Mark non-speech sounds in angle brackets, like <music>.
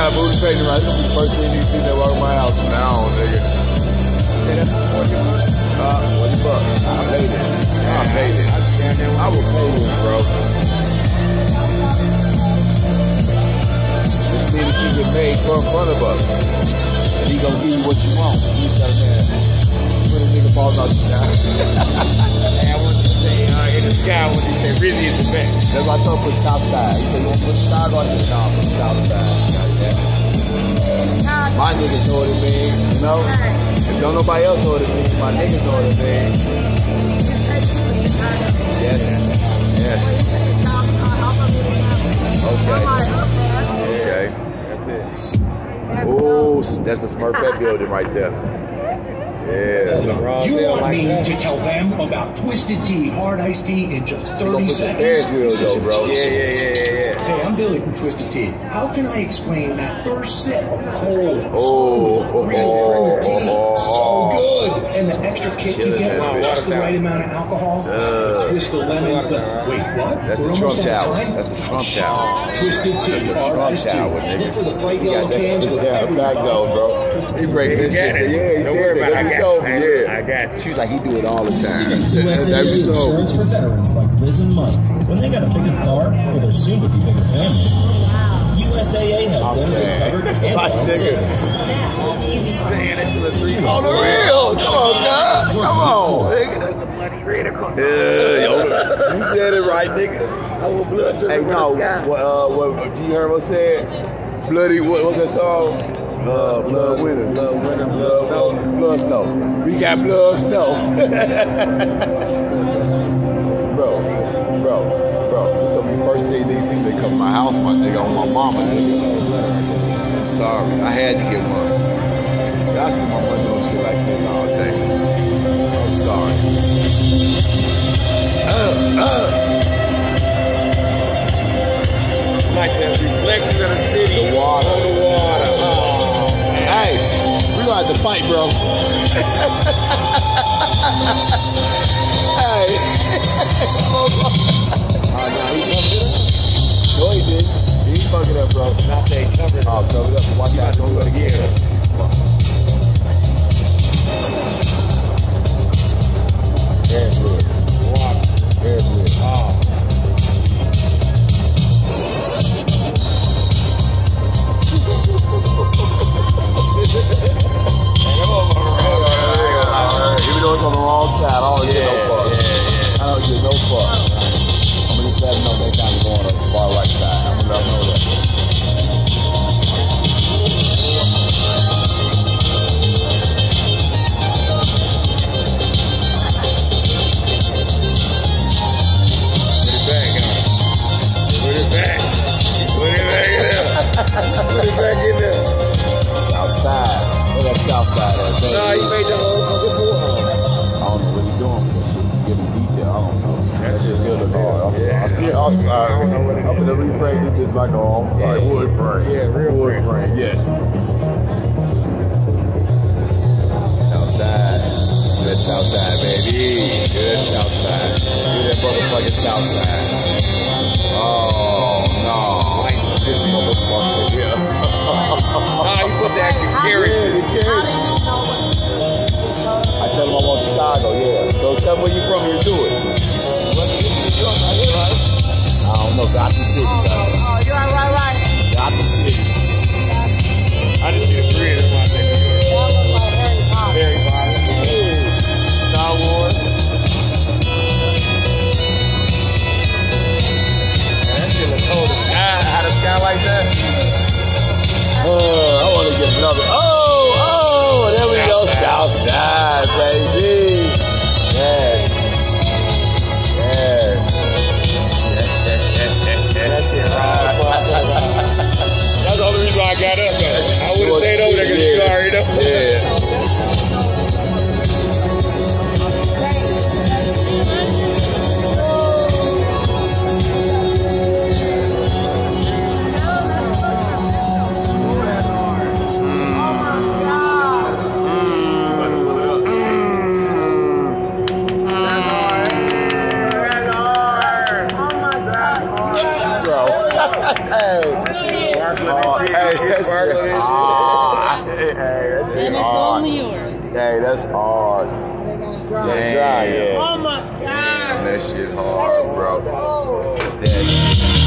got a booty painting right. Be the first thing you need to see that walk my house from now on, nigga. Uh, 40 bucks. I pay this. I pay this. I will pay this, bro. The city should get made for in front of us. And he gonna give you what you want. You tell man, put a nigga falling out the sky. <laughs> I wanted to say, uh, in the sky when he said really is the best. That's why I told him put south side. He said, you want to put Chicago? I said, nah, put south side. Yeah. My niggas know what it means, you know? If don't nobody else know what it means, my niggas know what it means. Yes. Yes. Okay. Okay. That's it. Ooh, that's the Smurfette building right there. Yeah. You want me to tell them about Twisted Tea, hard iced tea in just 30 seconds? Ferris wheel This is though, bro. Yeah, yeah, yeah, yeah, yeah. Hey, from Twisted Tea. How can I explain that first sip of cold, Oh, smooth, real oh, brewed tea? oh, So good. And the extra kick you get that with bitch. just the right amount of alcohol. Uh, twist the lemon. The, wait, what? That's We're the Trump almost out of Tower. time? That's the Trump Tower. Twisted Tea, That's the Trump iced tea. Tower, Look nigga. for the bright yellow got that cans shit with down every back though, bro. He breaking this shit. it. Yeah, he Don't said that. it. That's what he I told me, yeah. I got you. She was like, he do it all the <laughs> time. That's USAA what he told insurance for veterans like Liz and Mike. When they got a bigger car for their soon-to-be bigger family, USAA helped them get saying. covered and Like, found savings. On the real. Come on, God. Come on, nigga. Yeah. You said it right, nigga. Hey, no, what, uh, what, do you hear what said? Bloody, what, what's that song? Uh, blood winter. Blood winter, blood snow. Blood snow. We got blood snow. <laughs> first day they see me come to my house, my nigga, on my mama, nigga. I'm sorry. I had to get one. See, I spend my money on shit like this all day. I'm sorry. Uh, uh. Like the reflection of the city. The water. On the water. Oh, Hey, we gonna have to fight, bro. <laughs> hey. <laughs> not they covered. Oh, cover it up and watch out. Don't do it again. Where that Southside at? No, he made the whole fucking pool home. I don't know what he doing with that shit. Give him detail. I don't know. That shit still look hard. I'm Yeah. sorry. Yeah, I'm sorry. I don't know what it I'm gonna reframe this bitch like, oh, I'm sorry. Yeah. Wood frame. Yeah, real Wood frame. frame. Yes. Southside. Good Southside, baby. Good Southside. Good that motherfucking Southside. Oh, no. Tell me where you from you do it. I don't know, Gotham City. Gotham, Oh, you're right, right, right. Gotham City. I just see the three of them out there. Y'all look like Harry Potter. Harry Star Wars. Man, that shit look cold. The sky, how the sky like that? Uh, I want to get another. Oh, oh, there we go. Southside, baby. Because you. Yeah. Hey, Sparkling hard. Hey, shit. that shit Sparkling. Hey, that And it's hard. only yours. Hey, that's hard. Damn. yeah. Oh my God. Damn, that shit hard, bro. That